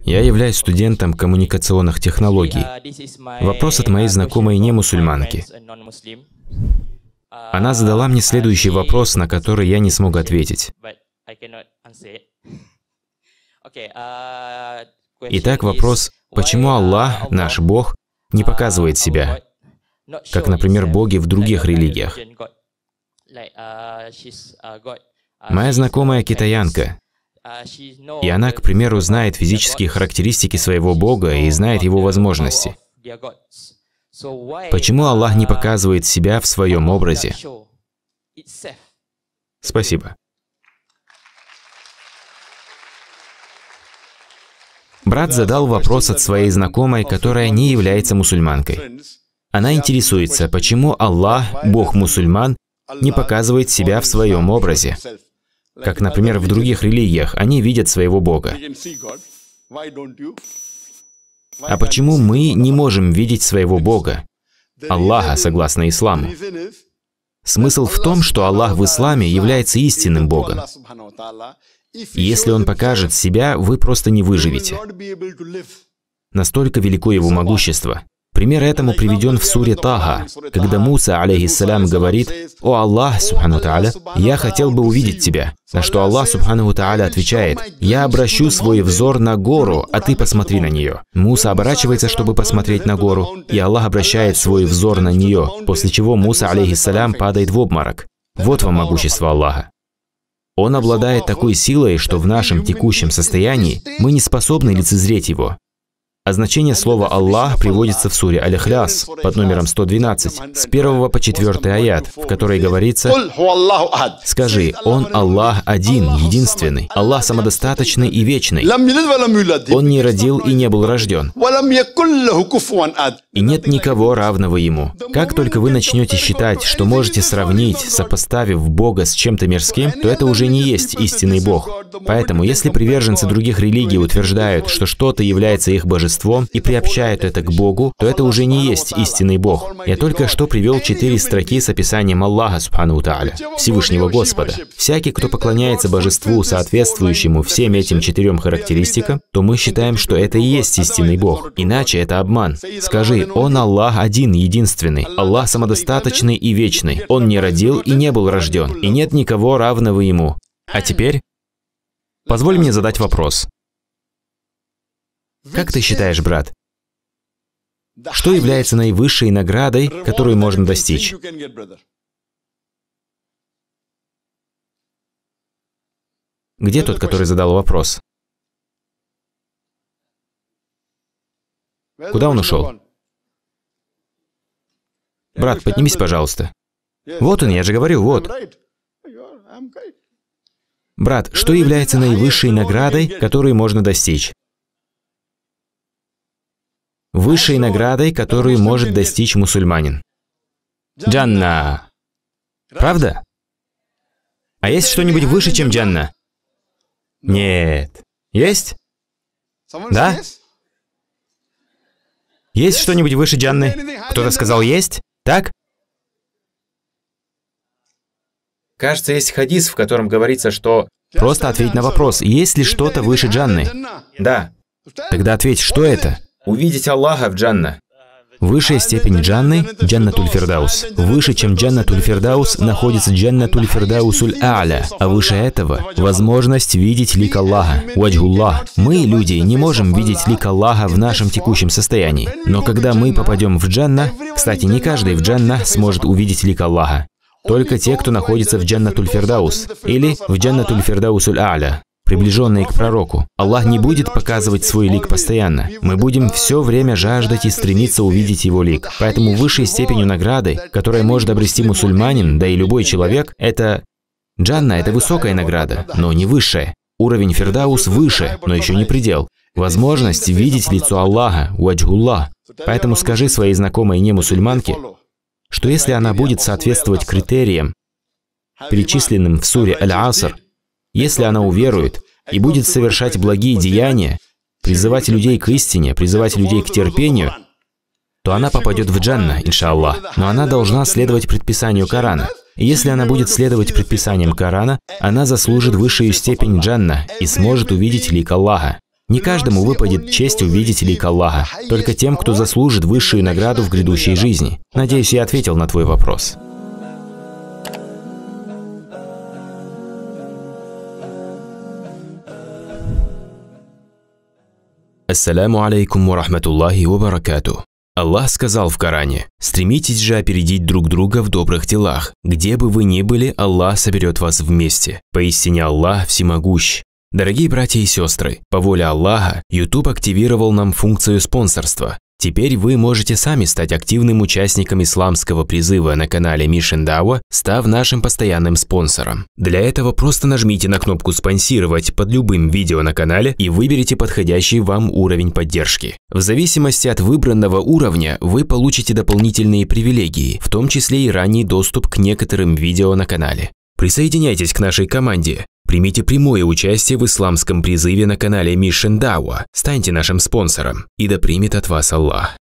Я являюсь студентом коммуникационных технологий. Вопрос от моей знакомой не мусульманки. Она задала мне следующий вопрос, на который я не смог ответить. Итак, вопрос, почему Аллах, наш Бог, не показывает себя, как, например, боги в других религиях? Моя знакомая китаянка, и она, к примеру, знает физические характеристики своего Бога и знает его возможности. Почему Аллах не показывает себя в своем образе? Спасибо. Брат задал вопрос от своей знакомой, которая не является мусульманкой. Она интересуется, почему Аллах, Бог мусульман, не показывает себя в своем образе. Как, например, в других религиях, они видят своего Бога. А почему мы не можем видеть своего Бога, Аллаха, согласно исламу? Смысл в том, что Аллах в исламе является истинным Богом. если Он покажет себя, вы просто не выживете. Настолько велико Его могущество. Пример этому приведен в суре Тага, когда Муса, алейхиссалям, говорит, «О Аллах, субхану тааля, я хотел бы увидеть тебя». На что Аллах, субхану тааля, отвечает, «Я обращу свой взор на гору, а ты посмотри на нее». Муса оборачивается, чтобы посмотреть на гору, и Аллах обращает свой взор на нее, после чего Муса, алейхиссалям, падает в обморок. Вот вам могущество Аллаха. Он обладает такой силой, что в нашем текущем состоянии мы не способны лицезреть его. А значение слова «Аллах» приводится в суре Аль-Ихляс под номером 112, с 1 по 4 аят, в которой говорится «Скажи, Он Аллах один, единственный, Аллах самодостаточный и вечный. Он не родил и не был рожден. И нет никого равного Ему. Как только вы начнете считать, что можете сравнить, сопоставив Бога с чем-то мирским, то это уже не есть истинный Бог. Поэтому, если приверженцы других религий утверждают, что что-то является их божеством, божеством и приобщают это к Богу, то это уже не есть истинный Бог. Я только что привел четыре строки с описанием Аллаха, Субхану Тааля, Всевышнего Господа. Всякий, кто поклоняется божеству, соответствующему всем этим четырем характеристикам, то мы считаем, что это и есть истинный Бог. Иначе это обман. Скажи, Он Аллах один, единственный. Аллах самодостаточный и вечный. Он не родил и не был рожден, и нет никого равного Ему. А теперь Позволь мне задать вопрос. Как ты считаешь, брат? Что является наивысшей наградой, которую можно достичь? Где тот, который задал вопрос? Куда он ушел? Брат, поднимись, пожалуйста. Вот он, я же говорю, вот. Брат, что является наивысшей наградой, которую можно достичь? Высшей наградой, которую может достичь мусульманин. Джанна. Правда? А есть что-нибудь выше, чем Джанна? Нет. Есть? Да? Есть что-нибудь выше Джанны? Кто-то сказал есть? Так? Кажется, есть хадис, в котором говорится, что... Просто ответь на вопрос, есть ли что-то выше Джанны? Да. Тогда ответь, что это? Увидеть Аллаха в Джанна. Высшая степень Джанны – Джаннатуль Фердаус. Выше, чем Джаннатуль Фердаус, находится Джаннатуль Фердаусуль А'ля. А выше этого – возможность видеть лик Аллаха, Ваджгуллах. Мы, люди, не можем видеть лик Аллаха в нашем текущем состоянии. Но когда мы попадем в Джанна, кстати, не каждый в Джанна сможет увидеть лик Аллаха. Только те, кто находится в Джаннатуль Фердаус или в Джаннатуль Фердаусуль А'ля приближенные к пророку. Аллах не будет показывать свой лик постоянно. Мы будем все время жаждать и стремиться увидеть его лик. Поэтому высшей степенью награды, которая может обрести мусульманин, да и любой человек, это... Джанна – это высокая награда, но не высшая. Уровень Фердаус выше, но еще не предел. Возможность видеть лицо Аллаха, Уаджгуллах. Поэтому скажи своей знакомой не мусульманке, что если она будет соответствовать критериям, перечисленным в суре Аль-Аср, если она уверует и будет совершать благие деяния, призывать людей к истине, призывать людей к терпению, то она попадет в джанна, иншаллах. Но она должна следовать предписанию Корана. И если она будет следовать предписаниям Корана, она заслужит высшую степень джанна и сможет увидеть лик Аллаха. Не каждому выпадет честь увидеть лик Аллаха, только тем, кто заслужит высшую награду в грядущей жизни. Надеюсь, я ответил на твой вопрос. Ассаляму алейкум ва рахматуллахи ва баракату. Аллах сказал в Коране, «Стремитесь же опередить друг друга в добрых делах. Где бы вы ни были, Аллах соберет вас вместе. Поистине Аллах всемогущ, Дорогие братья и сестры, по воле Аллаха, YouTube активировал нам функцию спонсорства. Теперь вы можете сами стать активным участником исламского призыва на канале Mission Dawa, став нашим постоянным спонсором. Для этого просто нажмите на кнопку «Спонсировать» под любым видео на канале и выберите подходящий вам уровень поддержки. В зависимости от выбранного уровня вы получите дополнительные привилегии, в том числе и ранний доступ к некоторым видео на канале. Присоединяйтесь к нашей команде. Примите прямое участие в исламском призыве на канале Mission Dawa, станьте нашим спонсором, и да примет от вас Аллах.